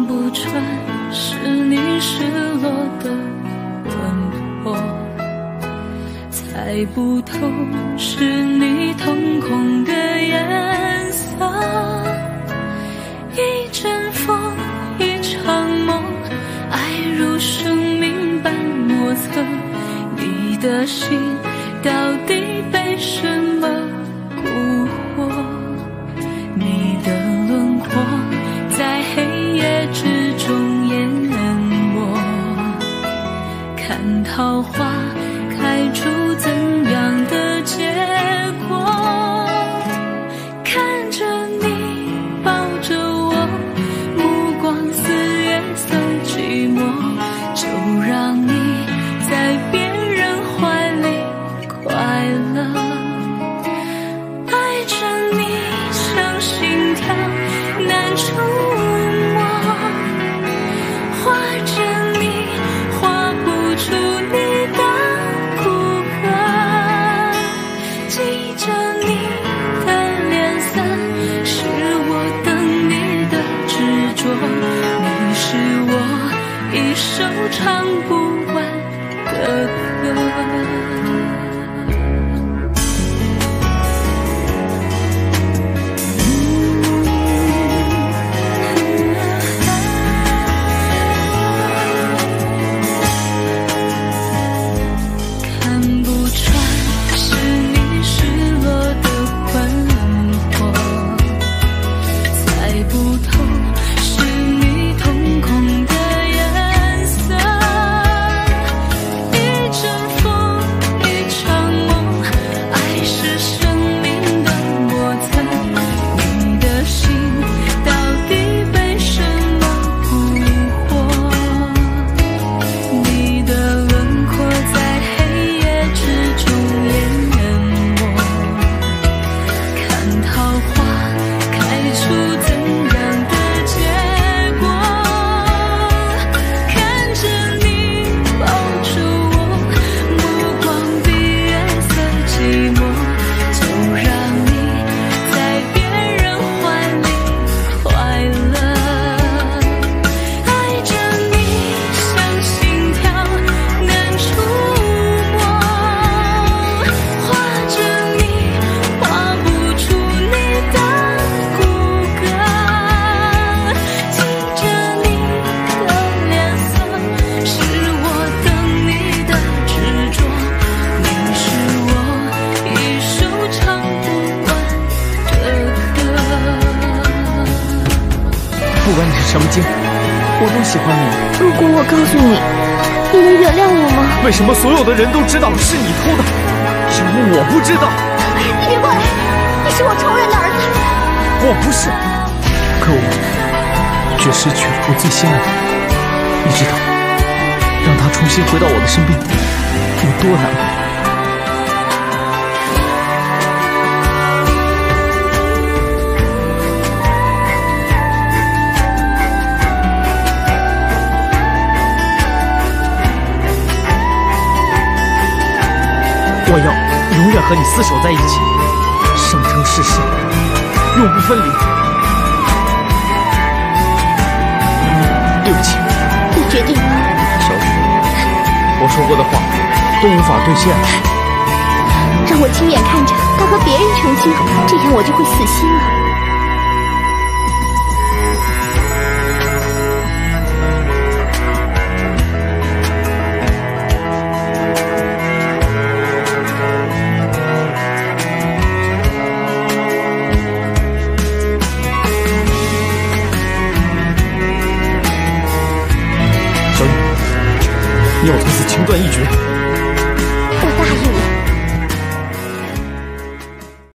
看不穿是你失落的魂魄，猜不透是你瞳孔的颜色。一阵风，一场梦，爱如生命般莫测，你的心到底被什么？在寂寞。唱不完的歌。不管你是什么精，我都喜欢你。如果我告诉你，你能原谅我吗？为什么所有的人都知道是你偷的，只有我不知道？你别过来！你是我仇人的儿子。我不是，可我却失去了我最心爱的人。你知道，让他重新回到我的身边有多难吗？永远和你厮守在一起，生生世世，永不分离。对不起，你决定了。小雨，我说过的话都无法兑现了。让我亲眼看着他和别人成亲，这样我就会死心了。你我从此情断义绝，